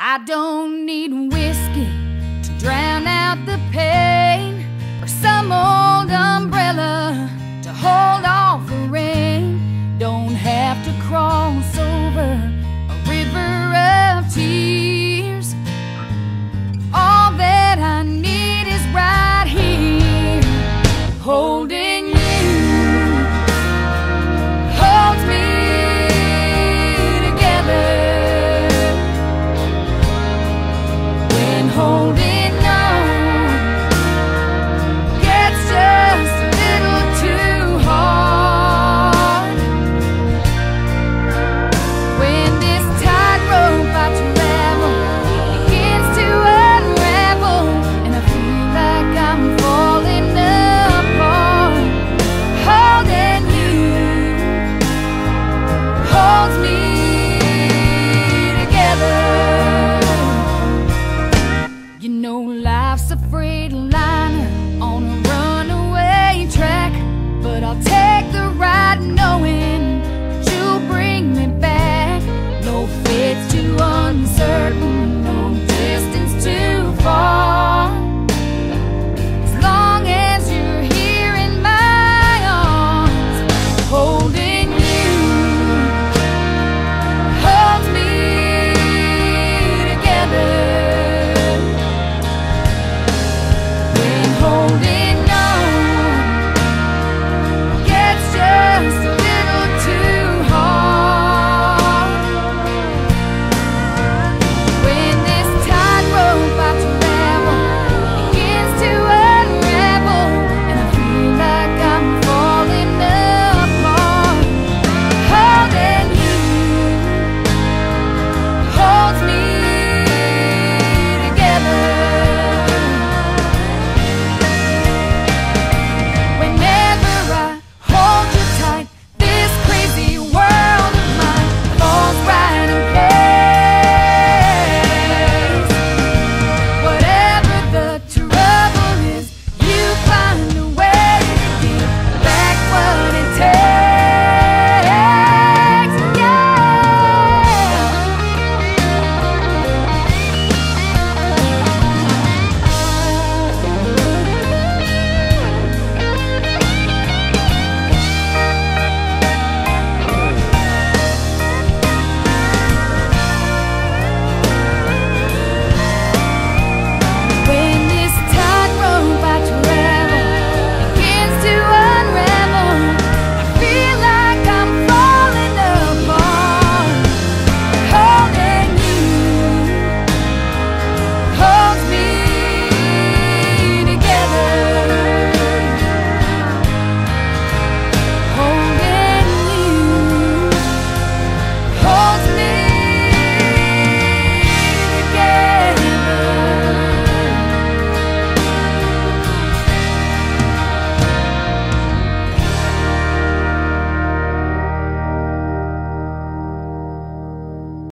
I don't need whiskey to drown out the pain or some old